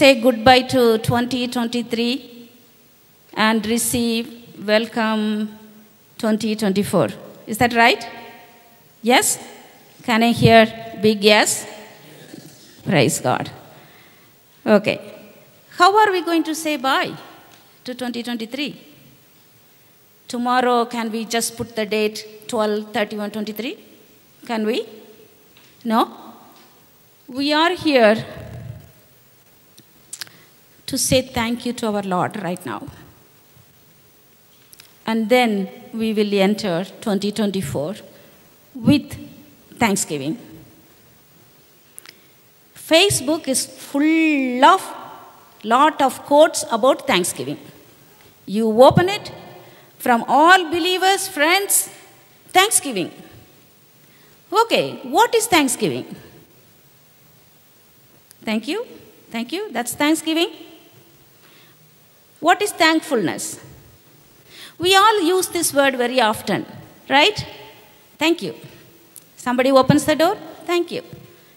say goodbye to 2023 and receive welcome 2024. Is that right? Yes? Can I hear big yes? Praise God. Okay. How are we going to say bye to 2023? Tomorrow, can we just put the date 12 31 23? Can we? No? We are here to say thank you to our Lord right now. And then we will enter 2024 with thanksgiving. Facebook is full of lot of quotes about thanksgiving. You open it from all believers, friends, thanksgiving. Okay, what is thanksgiving? Thank you. Thank you. That's thanksgiving. What is thankfulness? We all use this word very often, right? Thank you. Somebody opens the door, thank you.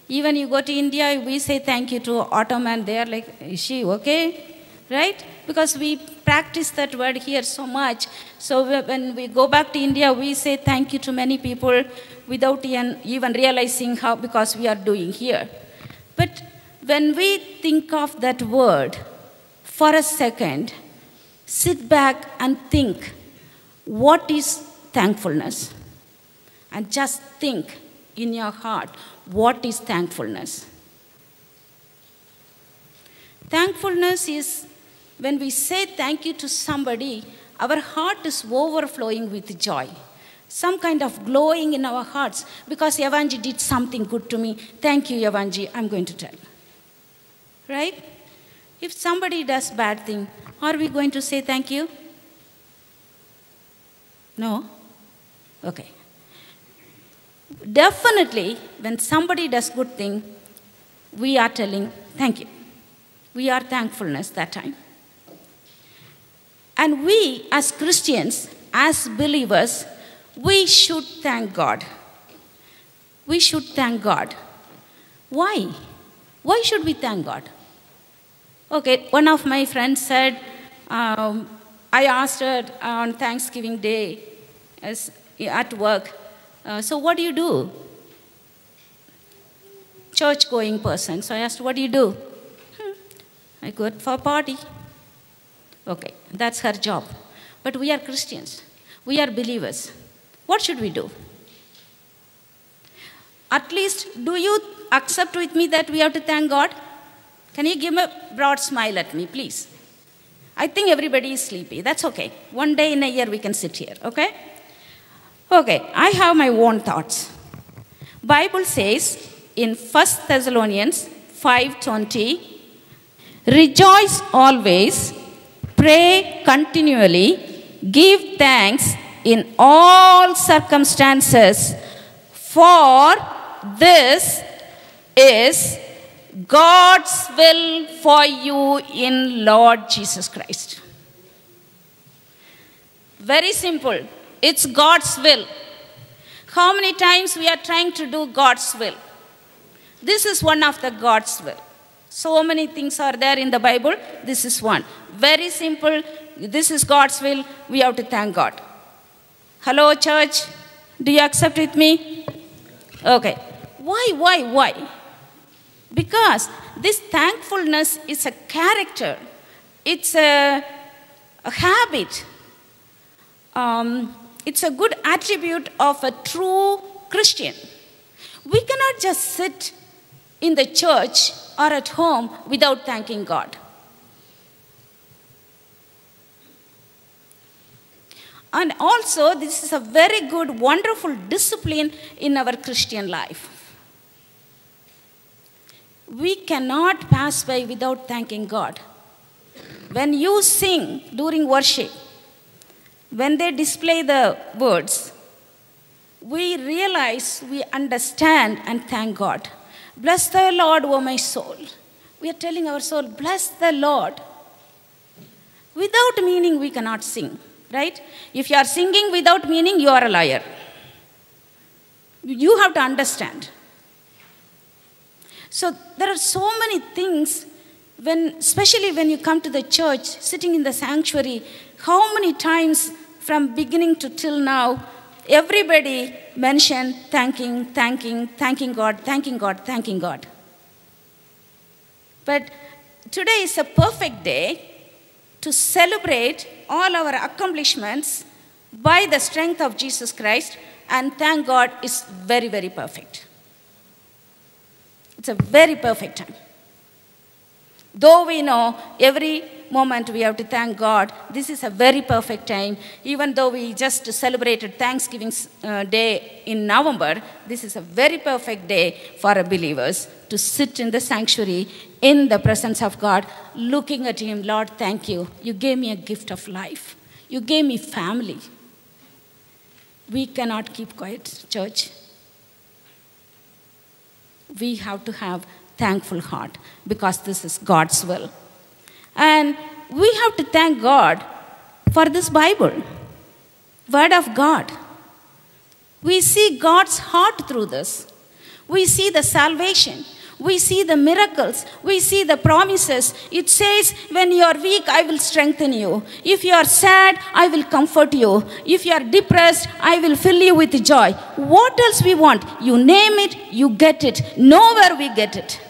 Even you go to India, we say thank you to Ottoman. They are like, is she okay? Right? Because we practice that word here so much. So when we go back to India, we say thank you to many people without even realizing how, because we are doing here. But when we think of that word for a second, sit back and think what is thankfulness? And just think in your heart what is thankfulness? Thankfulness is when we say thank you to somebody, our heart is overflowing with joy. Some kind of glowing in our hearts because Evanji did something good to me. Thank you, Evanji, I'm going to tell. Right? If somebody does bad thing, are we going to say thank you? No? Okay. Definitely, when somebody does good thing, we are telling thank you. We are thankfulness that time. And we, as Christians, as believers, we should thank God. We should thank God. Why? Why should we thank God? Okay, one of my friends said, um, I asked her on Thanksgiving Day as, at work, uh, so what do you do? Church going person. So I asked, what do you do? Hmm, I go for a party. Okay, that's her job. But we are Christians. We are believers. What should we do? At least, do you accept with me that we have to thank God? Can you give a broad smile at me, please? I think everybody is sleepy. That's okay. One day in a year we can sit here, okay? Okay, I have my own thoughts. Bible says in 1 Thessalonians 5:20, rejoice always, pray continually, give thanks in all circumstances, for this is God's will for you in Lord Jesus Christ. Very simple. It's God's will. How many times we are trying to do God's will? This is one of the God's will. So many things are there in the Bible. This is one. Very simple. This is God's will. We have to thank God. Hello, church. Do you accept with me? Okay. Why, why, why? Because this thankfulness is a character, it's a, a habit, um, it's a good attribute of a true Christian. We cannot just sit in the church or at home without thanking God. And also, this is a very good, wonderful discipline in our Christian life. We cannot pass by without thanking God. When you sing during worship, when they display the words, we realize, we understand, and thank God. Bless the Lord, O my soul. We are telling our soul, bless the Lord. Without meaning, we cannot sing, right? If you are singing without meaning, you are a liar. You have to understand. So there are so many things when, especially when you come to the church, sitting in the sanctuary, how many times from beginning to till now, everybody mentioned thanking, thanking, thanking God, thanking God, thanking God. But today is a perfect day to celebrate all our accomplishments by the strength of Jesus Christ and thank God is very, very perfect. It's a very perfect time. Though we know every moment we have to thank God, this is a very perfect time. Even though we just celebrated Thanksgiving uh, Day in November, this is a very perfect day for our believers to sit in the sanctuary in the presence of God, looking at Him, Lord, thank you. You gave me a gift of life, you gave me family. We cannot keep quiet, church. We have to have thankful heart because this is God's will. And we have to thank God for this Bible, Word of God. We see God's heart through this. We see the salvation. We see the miracles. We see the promises. It says, When you are weak, I will strengthen you. If you are sad, I will comfort you. If you are depressed, I will fill you with joy. What else we want? You name it, you get it. Nowhere we get it.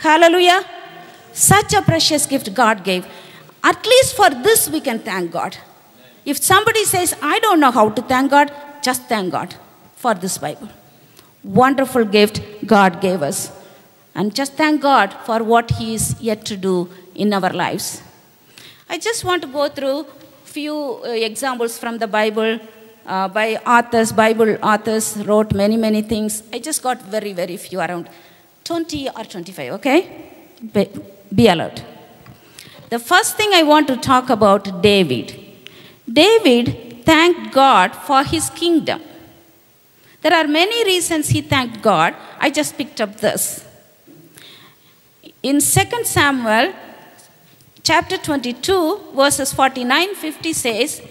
Hallelujah. Such a precious gift God gave. At least for this, we can thank God. If somebody says, I don't know how to thank God, just thank God for this Bible wonderful gift God gave us. And just thank God for what He is yet to do in our lives. I just want to go through few uh, examples from the Bible uh, by authors, Bible authors wrote many, many things. I just got very, very few, around 20 or 25, okay? Be, be alert. The first thing I want to talk about David. David thanked God for his kingdom. There are many reasons he thanked God. I just picked up this. In 2 Samuel chapter 22, verses 49 50 says,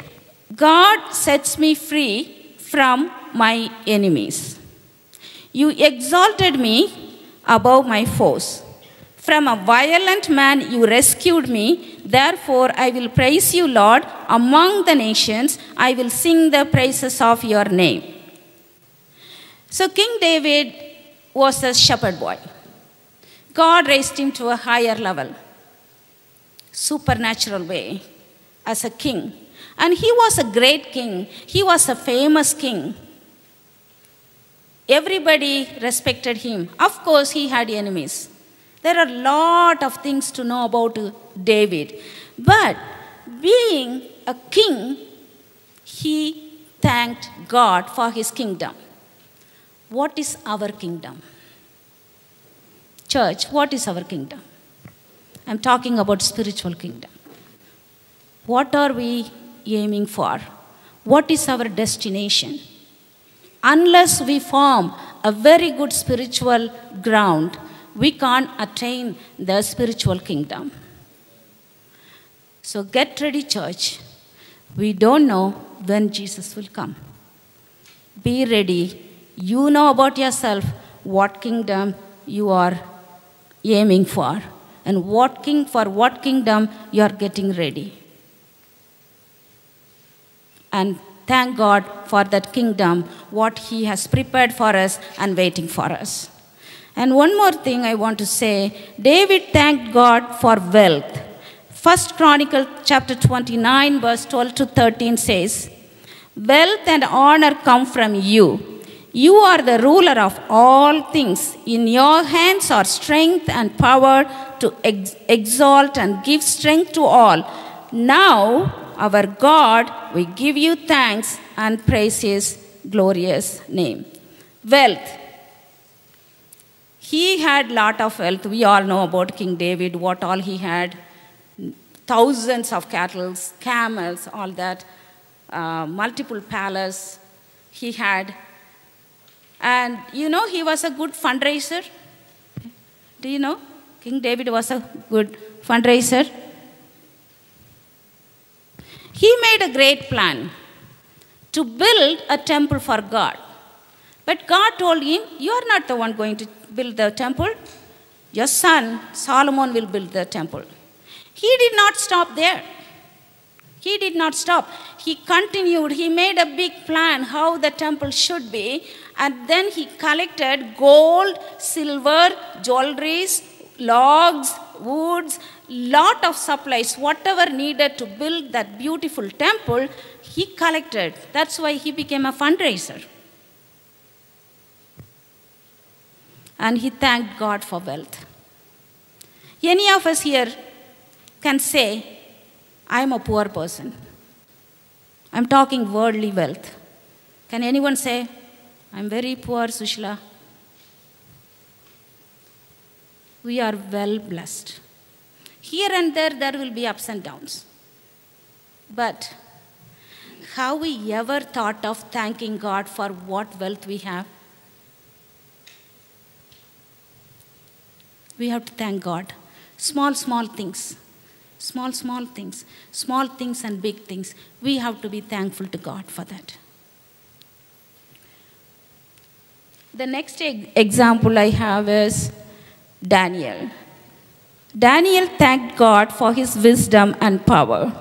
God sets me free from my enemies. You exalted me above my foes. From a violent man you rescued me. Therefore, I will praise you, Lord, among the nations. I will sing the praises of your name. So King David was a shepherd boy. God raised him to a higher level, supernatural way, as a king. And he was a great king. He was a famous king. Everybody respected him. Of course, he had enemies. There are a lot of things to know about David. But being a king, he thanked God for his kingdom. What is our kingdom? Church, what is our kingdom? I'm talking about spiritual kingdom. What are we aiming for? What is our destination? Unless we form a very good spiritual ground, we can't attain the spiritual kingdom. So get ready, church. We don't know when Jesus will come. Be ready you know about yourself what kingdom you are aiming for and what king for what kingdom you are getting ready. And thank God for that kingdom, what He has prepared for us and waiting for us. And one more thing I want to say David thanked God for wealth. First Chronicle chapter 29, verse 12 to 13 says, Wealth and honor come from you you are the ruler of all things. In your hands are strength and power to ex exalt and give strength to all. Now, our God, we give you thanks and praise his glorious name. Wealth. He had lot of wealth. We all know about King David, what all he had. Thousands of cattle, camels, all that. Uh, multiple palace he had and you know, he was a good fundraiser. Do you know? King David was a good fundraiser. He made a great plan to build a temple for God. But God told him, You are not the one going to build the temple. Your son, Solomon, will build the temple. He did not stop there. He did not stop. He continued. He made a big plan how the temple should be. And then he collected gold, silver, jewelries, logs, woods, lot of supplies, whatever needed to build that beautiful temple, he collected. That's why he became a fundraiser. And he thanked God for wealth. Any of us here can say, I'm a poor person. I'm talking worldly wealth. Can anyone say, I'm very poor, Sushila? We are well blessed. Here and there, there will be ups and downs. But have we ever thought of thanking God for what wealth we have? We have to thank God. Small, small things. Small, small things. Small things and big things. We have to be thankful to God for that. The next example I have is Daniel. Daniel thanked God for his wisdom and power.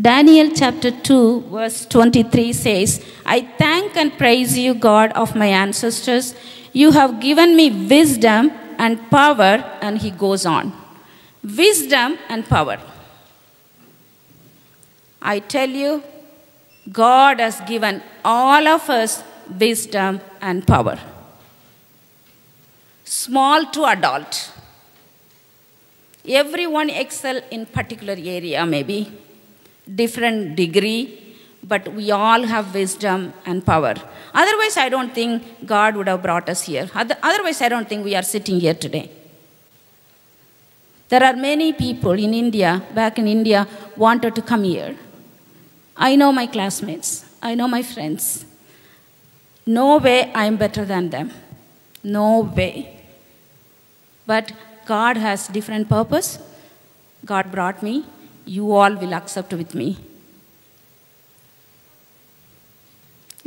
Daniel chapter 2, verse 23 says, I thank and praise you, God of my ancestors. You have given me wisdom and power. And he goes on. Wisdom and power. I tell you, God has given all of us wisdom and power small to adult. Everyone excel in particular area maybe, different degree, but we all have wisdom and power. Otherwise, I don't think God would have brought us here. Otherwise, I don't think we are sitting here today. There are many people in India, back in India, wanted to come here. I know my classmates. I know my friends. No way I'm better than them. No way. But God has different purpose. God brought me. You all will accept with me.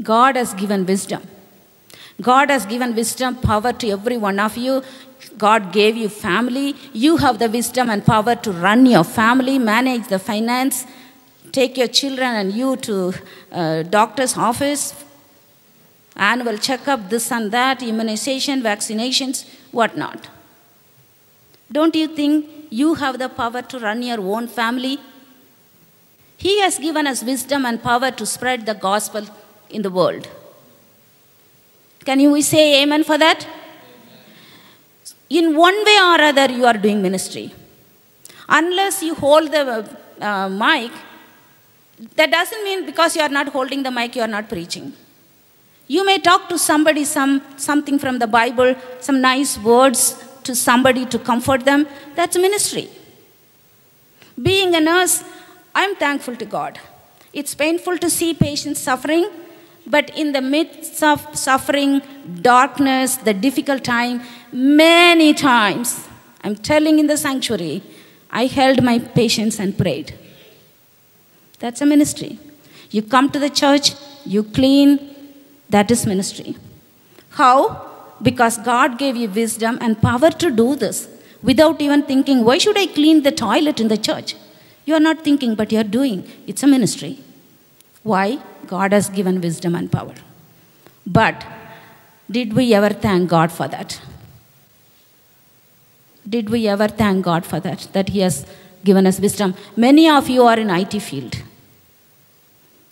God has given wisdom. God has given wisdom, power to every one of you. God gave you family. You have the wisdom and power to run your family, manage the finance, take your children and you to uh, doctor's office, annual checkup, this and that, immunization, vaccinations, whatnot. Don't you think you have the power to run your own family? He has given us wisdom and power to spread the gospel in the world. Can you say amen for that? In one way or other, you are doing ministry. Unless you hold the uh, mic, that doesn't mean because you are not holding the mic, you are not preaching. You may talk to somebody some, something from the Bible, some nice words, to somebody to comfort them, that's ministry. Being a nurse, I'm thankful to God. It's painful to see patients suffering, but in the midst of suffering, darkness, the difficult time, many times, I'm telling in the sanctuary, I held my patience and prayed. That's a ministry. You come to the church, you clean, that is ministry. How? because God gave you wisdom and power to do this without even thinking, why should I clean the toilet in the church? You are not thinking, but you are doing. It's a ministry. Why? God has given wisdom and power. But did we ever thank God for that? Did we ever thank God for that? That He has given us wisdom. Many of you are in IT field.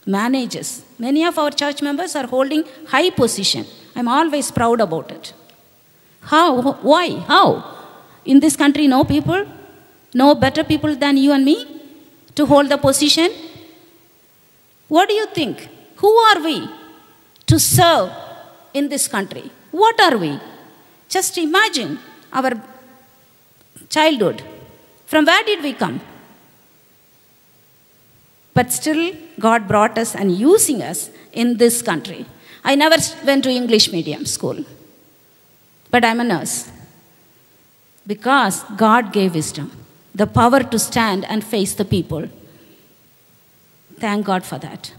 Managers. Many of our church members are holding high position. I'm always proud about it. How? Why? How? In this country, no people? No better people than you and me to hold the position? What do you think? Who are we to serve in this country? What are we? Just imagine our childhood. From where did we come? But still, God brought us and using us in this country. I never went to English medium school, but I'm a nurse. Because God gave wisdom, the power to stand and face the people. Thank God for that.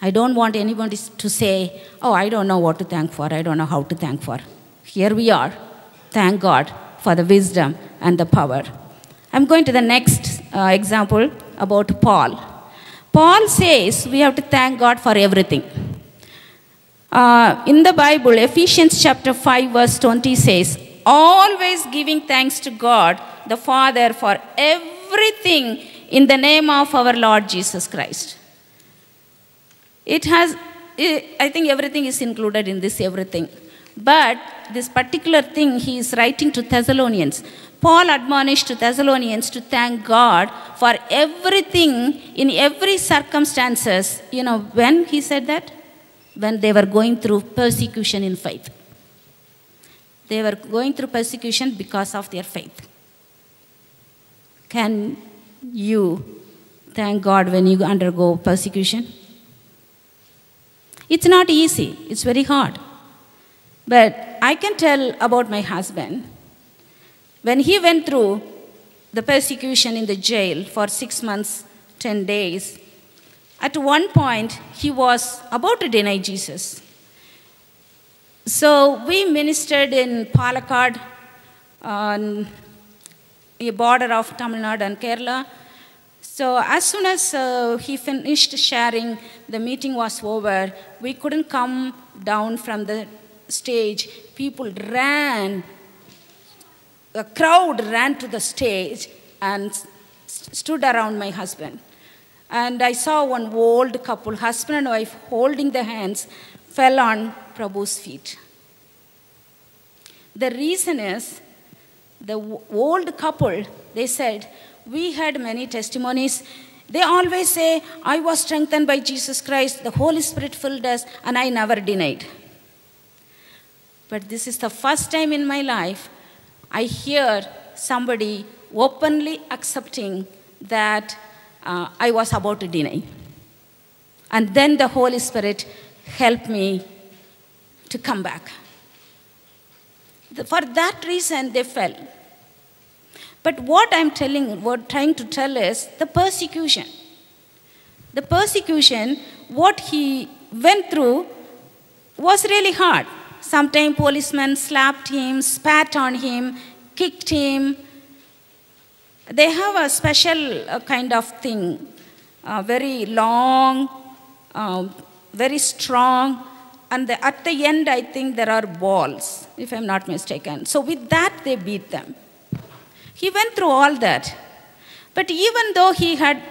I don't want anybody to say, oh, I don't know what to thank for, I don't know how to thank for. Here we are. Thank God for the wisdom and the power. I'm going to the next uh, example about Paul. Paul says we have to thank God for everything. Uh, in the Bible, Ephesians chapter 5, verse 20 says, Always giving thanks to God the Father for everything in the name of our Lord Jesus Christ. It has, I think everything is included in this everything. But this particular thing he is writing to Thessalonians. Paul admonished Thessalonians to thank God for everything in every circumstances. You know, when he said that? When they were going through persecution in faith. They were going through persecution because of their faith. Can you thank God when you undergo persecution? It's not easy, it's very hard. But I can tell about my husband. When he went through the persecution in the jail for six months, 10 days, at one point he was about to deny Jesus. So we ministered in Palakkad, on the border of Tamil Nadu and Kerala. So as soon as uh, he finished sharing, the meeting was over. We couldn't come down from the stage. People ran. A crowd ran to the stage and stood around my husband. And I saw one old couple, husband and wife, holding their hands, fell on Prabhu's feet. The reason is the old couple, they said, we had many testimonies. They always say, I was strengthened by Jesus Christ, the Holy Spirit filled us, and I never denied. But this is the first time in my life I hear somebody openly accepting that uh, I was about to deny. And then the Holy Spirit helped me to come back. For that reason, they fell. But what I'm telling, what trying to tell is the persecution. The persecution, what he went through, was really hard. Sometimes policemen slapped him, spat on him, kicked him. They have a special uh, kind of thing, uh, very long, uh, very strong, and the, at the end, I think there are balls, if I'm not mistaken. So with that, they beat them. He went through all that. But even though he had,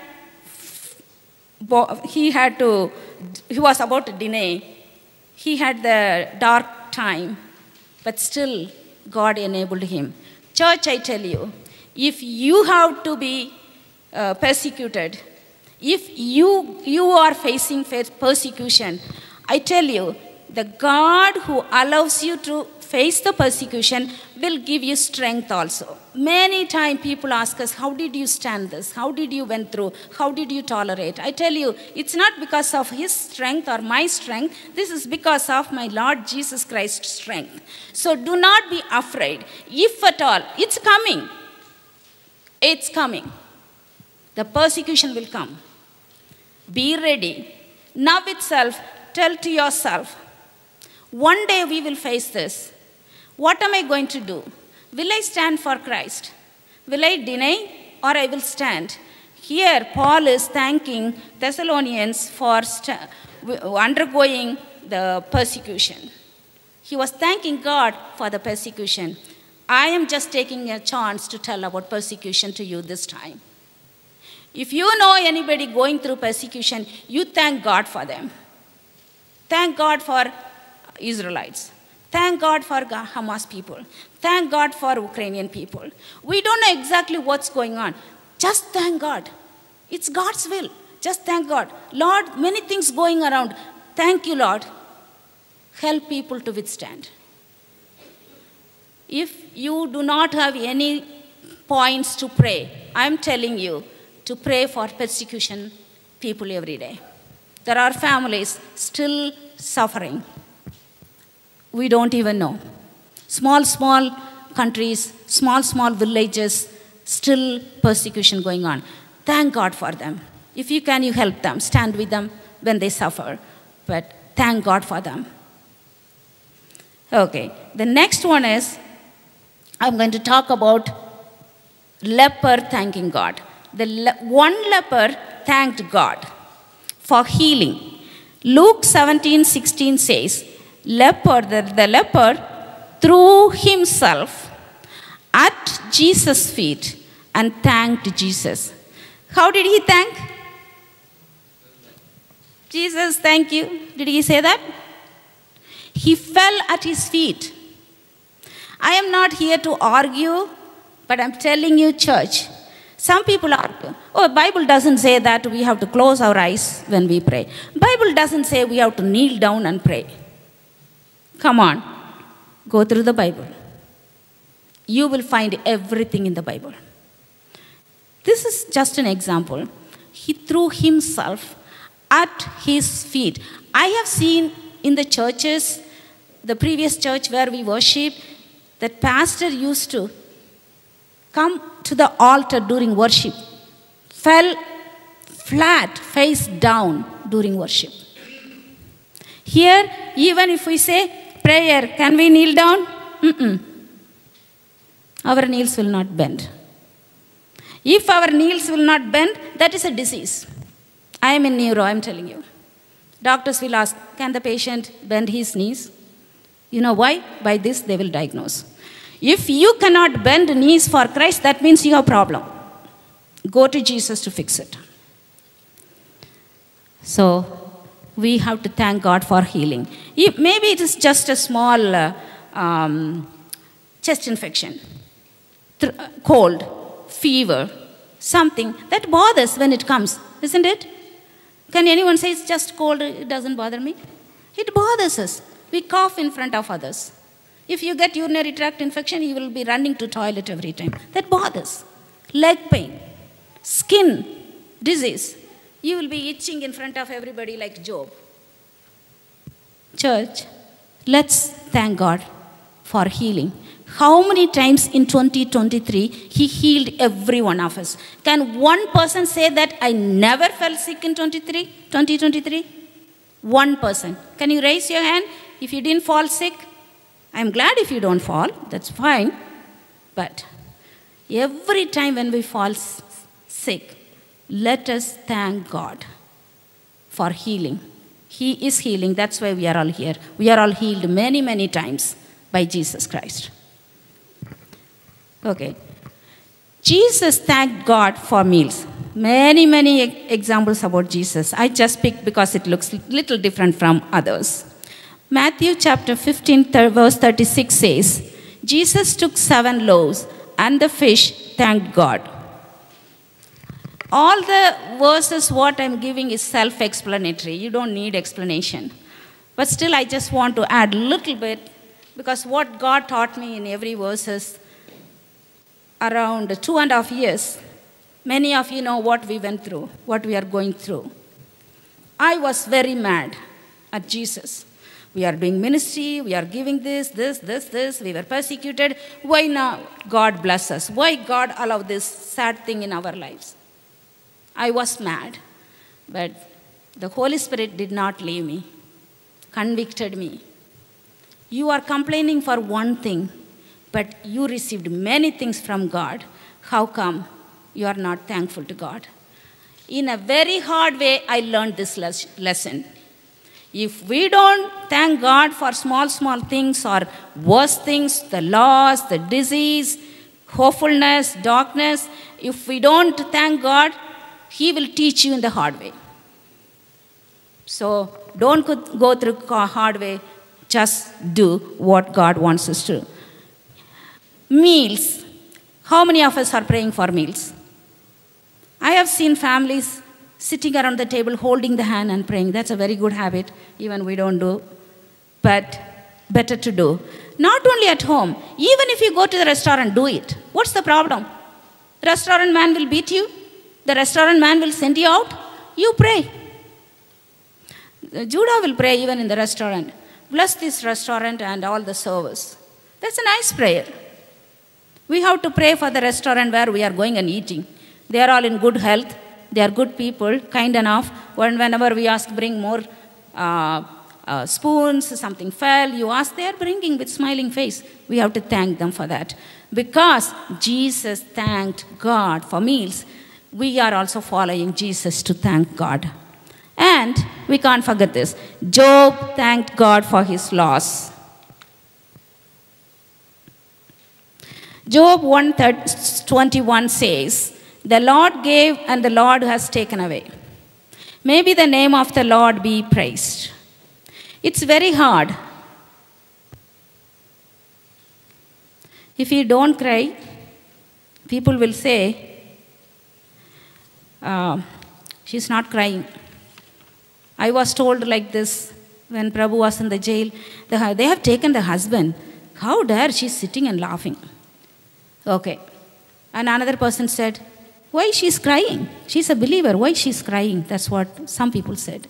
he had to, he was about to deny, he had the dark time, but still God enabled him. Church, I tell you, if you have to be uh, persecuted, if you, you are facing persecution, I tell you, the God who allows you to face the persecution will give you strength also. Many times people ask us, how did you stand this? How did you went through? How did you tolerate? I tell you, it's not because of his strength or my strength. This is because of my Lord Jesus Christ's strength. So do not be afraid. If at all, it's coming. It's coming. The persecution will come. Be ready. Now itself, tell to yourself, one day we will face this. What am I going to do? Will I stand for Christ? Will I deny or I will stand? Here, Paul is thanking Thessalonians for undergoing the persecution. He was thanking God for the persecution. I am just taking a chance to tell about persecution to you this time. If you know anybody going through persecution, you thank God for them. Thank God for Israelites. Thank God for Hamas people. Thank God for Ukrainian people. We don't know exactly what's going on. Just thank God. It's God's will. Just thank God. Lord, many things going around. Thank you, Lord. Help people to withstand. If you do not have any points to pray, I'm telling you to pray for persecution people every day. There are families still suffering we don't even know. Small, small countries, small, small villages, still persecution going on. Thank God for them. If you can, you help them, stand with them when they suffer. But thank God for them. Okay, the next one is I'm going to talk about leper thanking God. The le- one leper thanked God for healing. Luke 17 16 says, leper, the, the leper threw himself at Jesus' feet and thanked Jesus. How did he thank? Jesus, thank you. Did he say that? He fell at his feet. I am not here to argue, but I'm telling you, church. Some people argue, oh, Bible doesn't say that we have to close our eyes when we pray. Bible doesn't say we have to kneel down and pray. Come on, go through the Bible. You will find everything in the Bible. This is just an example. He threw himself at his feet. I have seen in the churches, the previous church where we worship, that pastor used to come to the altar during worship, fell flat, face down during worship. Here, even if we say prayer, can we kneel down? Mm-mm. Our knees will not bend. If our knees will not bend, that is a disease. I am in neuro, I am telling you. Doctors will ask, can the patient bend his knees? You know why? By this they will diagnose. If you cannot bend knees for Christ, that means you have problem. Go to Jesus to fix it. So we have to thank God for healing. Maybe it is just a small uh, um, chest infection, th- cold, fever, something that bothers when it comes, isn't it? Can anyone say it's just cold, it doesn't bother me? It bothers us. We cough in front of others. If you get urinary tract infection, you will be running to toilet every time. That bothers. Leg pain, skin disease. You will be itching in front of everybody like Job. Church, let's thank God for healing. How many times in 2023 He healed every one of us? Can one person say that I never felt sick in 23, 2023? One person. Can you raise your hand if you didn't fall sick? I'm glad if you don't fall, that's fine. But every time when we fall sick, let us thank God for healing. He is healing, that's why we are all here. We are all healed many, many times by Jesus Christ. Okay. Jesus thanked God for meals. Many, many examples about Jesus. I just picked because it looks little different from others. Matthew chapter 15, verse 36 says, Jesus took seven loaves and the fish thanked God. All the verses, what I'm giving is self explanatory. You don't need explanation. But still, I just want to add a little bit because what God taught me in every verse is around two and a half years. Many of you know what we went through, what we are going through. I was very mad at Jesus. We are doing ministry, we are giving this, this, this, this, we were persecuted. Why now God bless us? Why God allow this sad thing in our lives? I was mad, but the Holy Spirit did not leave me, convicted me. You are complaining for one thing, but you received many things from God. How come you are not thankful to God? In a very hard way, I learned this les- lesson. If we don't thank God for small, small things or worse things, the loss, the disease, hopefulness, darkness, if we don't thank God, He will teach you in the hard way. So don't go through hard way, just do what God wants us to. Meals. How many of us are praying for meals? I have seen families sitting around the table holding the hand and praying. That's a very good habit, even we don't do, but better to do. Not only at home, even if you go to the restaurant, do it. What's the problem? Restaurant man will beat you, the restaurant man will send you out. You pray. Judah will pray even in the restaurant. Bless this restaurant and all the service. That's a nice prayer. We have to pray for the restaurant where we are going and eating. They are all in good health. They are good people, kind enough. When, whenever we ask, bring more uh, uh, spoons, something fell, you ask, they are bringing with smiling face. We have to thank them for that. Because Jesus thanked God for meals, we are also following Jesus to thank God. And we can't forget this Job thanked God for his loss. Job 121 says, The Lord gave and the Lord has taken away. Maybe the name of the Lord be praised. It's very hard. If you don't cry, people will say, uh, She's not crying. I was told like this when Prabhu was in the jail. They have taken the husband. How dare she's sitting and laughing? Okay. And another person said, Why she's crying? She's a believer. Why she's crying? That's what some people said.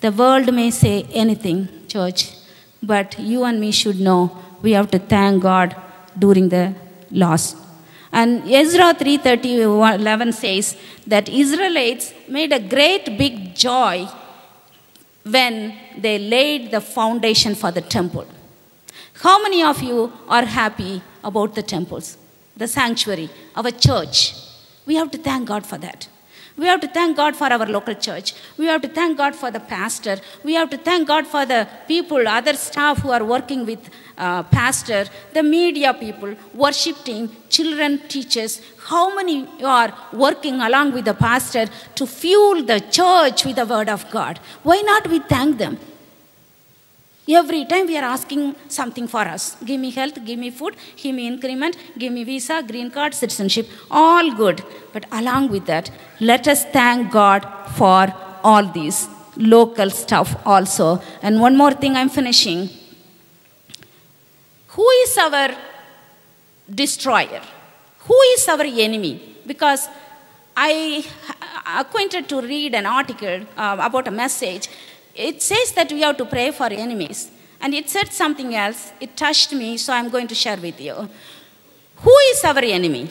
The world may say anything, church, but you and me should know we have to thank God during the loss. And Ezra 3:30 says that Israelites made a great big joy when they laid the foundation for the temple. How many of you are happy about the temples? the sanctuary, our church. We have to thank God for that. We have to thank God for our local church. We have to thank God for the pastor. We have to thank God for the people, other staff who are working with uh, pastor, the media people, worship team, children, teachers. How many are working along with the pastor to fuel the church with the word of God? Why not we thank them? Every time we are asking something for us. Give me health, give me food, give me increment, give me visa, green card, citizenship. All good. But along with that, let us thank God for all these local stuff also. And one more thing I'm finishing. Who is our destroyer? Who is our enemy? Because I acquainted to read an article uh, about a message it says that we have to pray for enemies. And it said something else. It touched me, so I'm going to share with you. Who is our enemy?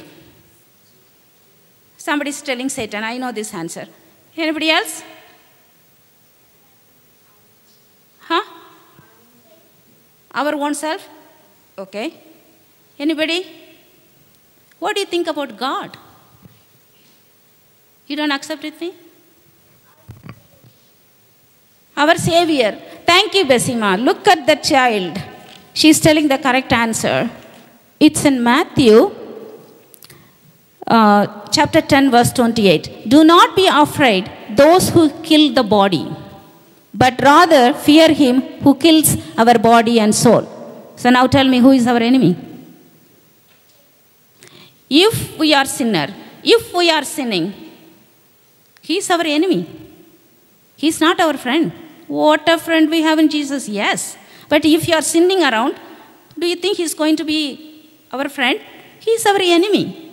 Somebody's telling Satan. I know this answer. Anybody else? Huh? Our own self? Okay. Anybody? What do you think about God? You don't accept with me? Our Savior. Thank you, Besima. Look at the child. She's telling the correct answer. It's in Matthew uh, chapter 10, verse 28. Do not be afraid, those who kill the body, but rather fear him who kills our body and soul. So now tell me, who is our enemy? If we are sinner, if we are sinning, he is our enemy. He is not our friend. What a friend we have in Jesus, yes. But if you are sinning around, do you think he's going to be our friend? He is our enemy.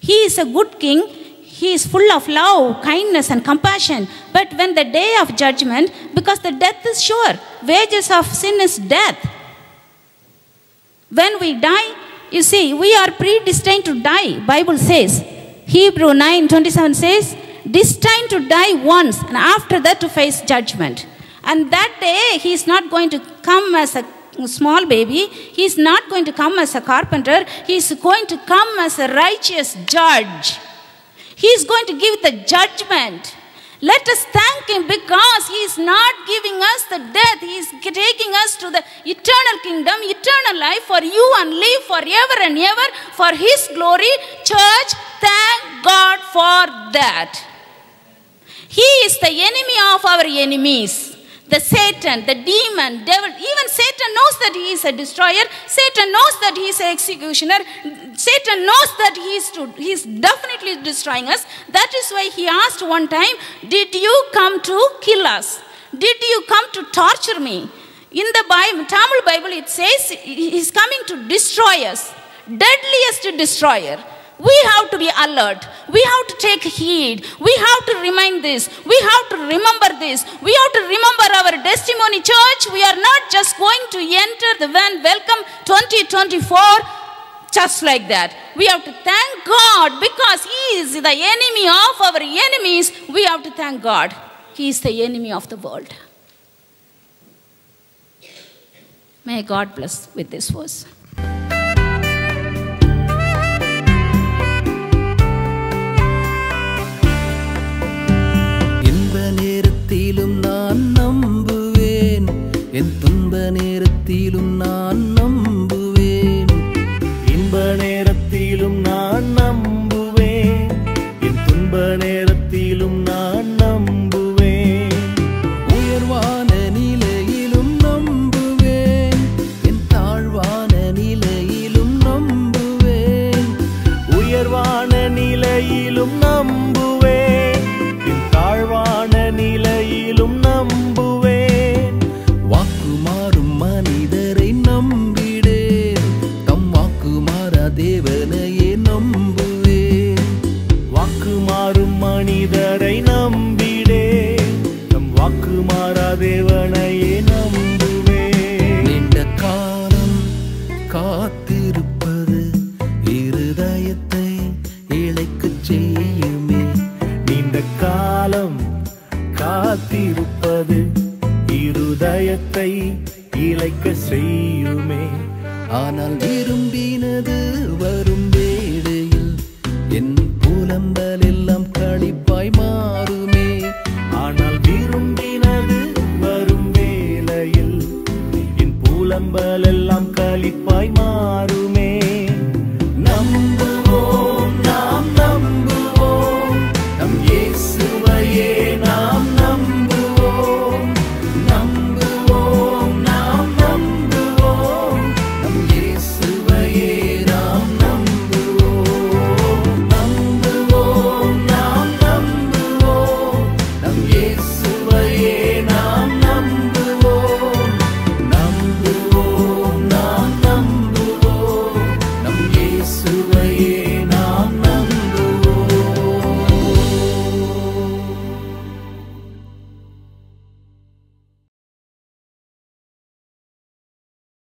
He is a good king. He is full of love, kindness, and compassion. But when the day of judgment, because the death is sure, wages of sin is death. When we die, you see, we are predestined to die. Bible says, Hebrew 9 27 says, destined to die once, and after that to face judgment. And that day, he is not going to come as a small baby. He is not going to come as a carpenter. He is going to come as a righteous judge. He is going to give the judgment. Let us thank Him because He is not giving us the death. He is taking us to the eternal kingdom, eternal life for you and live forever and ever for His glory. Church, thank God for that. He is the enemy of our enemies the Satan, the demon, devil, even Satan knows that he is a destroyer. Satan knows that he is an executioner. Satan knows that he is, to, he is definitely destroying us. That is why he asked one time, Did you come to kill us? Did you come to torture me? In the Bible, Tamil Bible, it says he is coming to destroy us. Deadliest destroyer. We have to be alert. We have to take heed. We have to remind this. We have to remember this. We have to remember our testimony, church. We are not just going to enter the van welcome 2024 just like that. We have to thank God because He is the enemy of our enemies. We have to thank God. He is the enemy of the world. May God bless with this verse. in the இழைக்க செய்யுமே. ஆனால் விரும்பினது வரும் வேடையில் என் புலம்பல் எல்லாம் களிப்பாய் மாறும்.